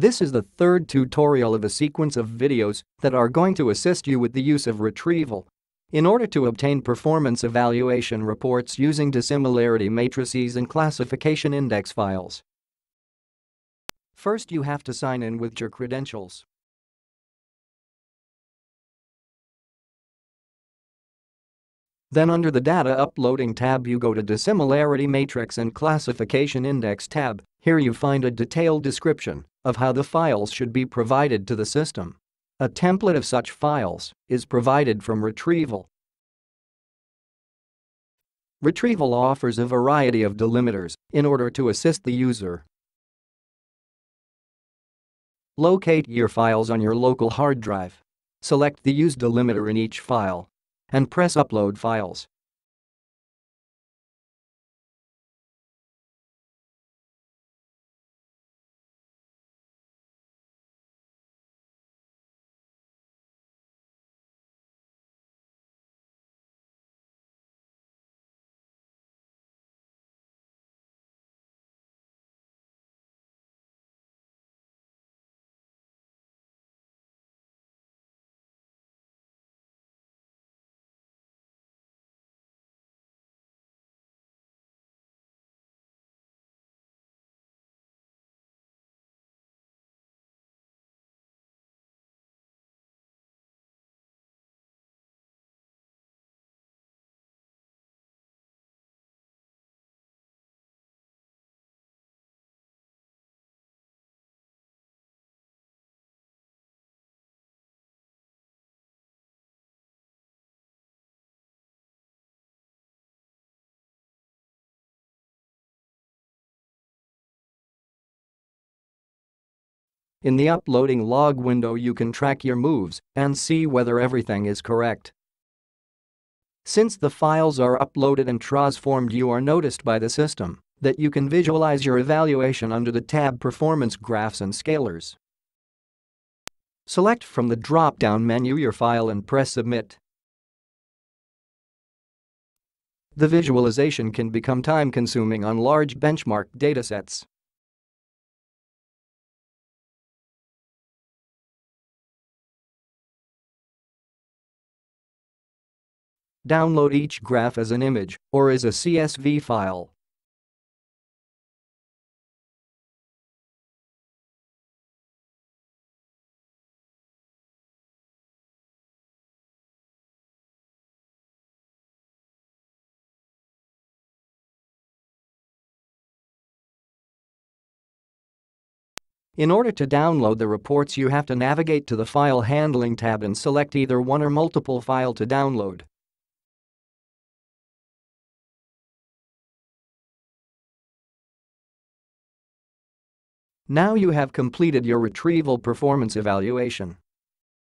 This is the third tutorial of a sequence of videos that are going to assist you with the use of retrieval. In order to obtain performance evaluation reports using dissimilarity matrices and classification index files. First you have to sign in with your credentials. Then under the Data Uploading tab you go to Dissimilarity Matrix and Classification Index tab, here you find a detailed description of how the files should be provided to the system. A template of such files is provided from Retrieval. Retrieval offers a variety of delimiters in order to assist the user. Locate your files on your local hard drive. Select the use delimiter in each file and press Upload files. In the uploading log window you can track your moves and see whether everything is correct. Since the files are uploaded and transformed you are noticed by the system that you can visualize your evaluation under the tab Performance Graphs and Scalars. Select from the drop-down menu your file and press Submit. The visualization can become time-consuming on large benchmark datasets. Download each graph as an image or as a CSV file. In order to download the reports you have to navigate to the File Handling tab and select either one or multiple file to download. Now you have completed your retrieval performance evaluation.